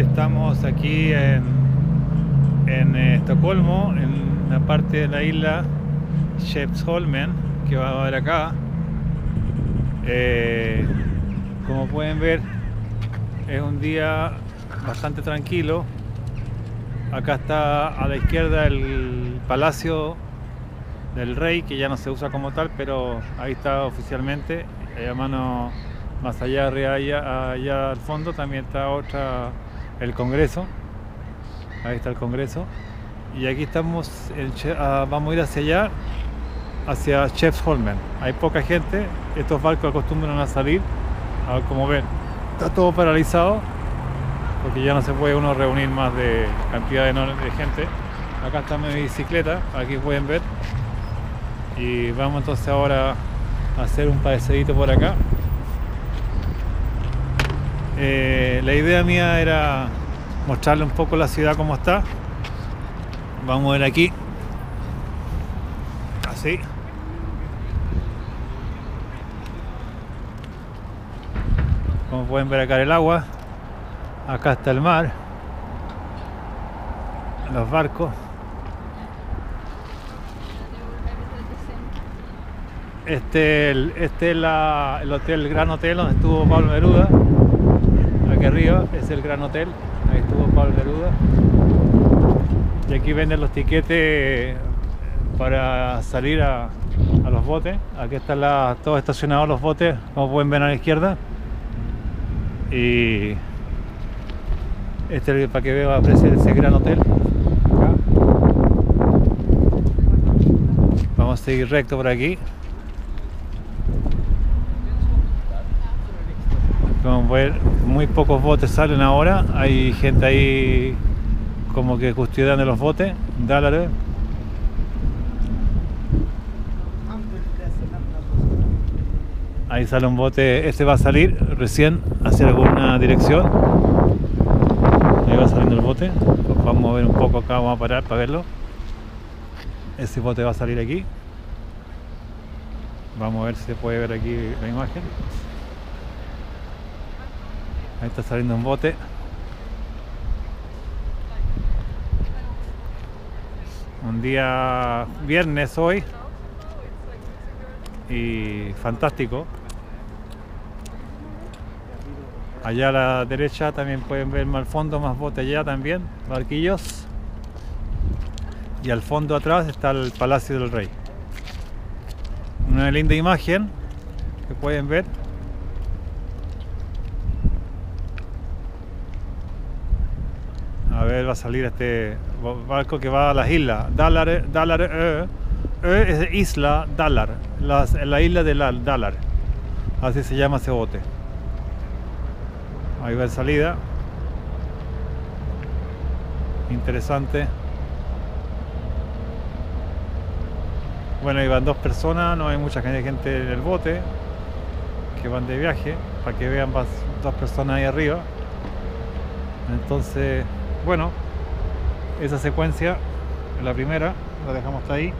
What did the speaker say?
Estamos aquí en, en eh, Estocolmo, en la parte de la isla Skeppsholmen, que va a ver acá. Eh, como pueden ver, es un día bastante tranquilo. Acá está a la izquierda el Palacio del Rey, que ya no se usa como tal, pero ahí está oficialmente. Hay a mano más allá, allá, allá al fondo también está otra, el Congreso. Ahí está el Congreso. Y aquí estamos, ah, vamos a ir hacia allá, hacia Chefsholmen. Hay poca gente, estos barcos acostumbran a salir, a como ven, está todo paralizado, porque ya no se puede uno reunir más de cantidad de, de gente. Acá está mi bicicleta, aquí pueden ver. Y vamos entonces ahora a hacer un paseíto por acá. Eh, la idea mía era mostrarle un poco la ciudad como está. Vamos a ver aquí. Así. Como pueden ver acá el agua. Acá está el mar. Los barcos. Este, este es el hotel Gran Hotel donde estuvo Pablo Neruda arriba es el Gran Hotel, ahí estuvo Pablo Neruda. Y aquí venden los tiquetes para salir a, los botes. Aquí están todos estacionados los botes, como pueden ver a la izquierda. Y este es para que vea precio ese gran hotel. Vamos a seguir recto por aquí. Muy pocos botes salen ahora. Hay gente ahí como que custodiando los botes. Dálare. Ahí sale un bote, este va a salir recién hacia alguna dirección. Ahí va saliendo el bote. vamos a ver un poco acá, vamos a parar para verlo. Ese bote va a salir aquí. Vamos a ver si se puede ver aquí la imagen. Ahí está saliendo un bote. Un día viernes hoy. Y fantástico. Allá a la derecha también pueden ver más al fondo, más botes allá también, barquillos. Y al fondo atrás está el Palacio del Rey. Una linda imagen que pueden ver. A ver va a salir este barco que va a las islas. Dalar, Dalar e, e es isla Dalar la isla de la, Dalar. Así se llama ese bote. Ahí va en salida. Interesante. Bueno ahí van dos personas no hay mucha gente en el bote que van de viaje para que vean dos personas ahí arriba. Entonces bueno, esa secuencia, la primera, la dejamos hasta ahí.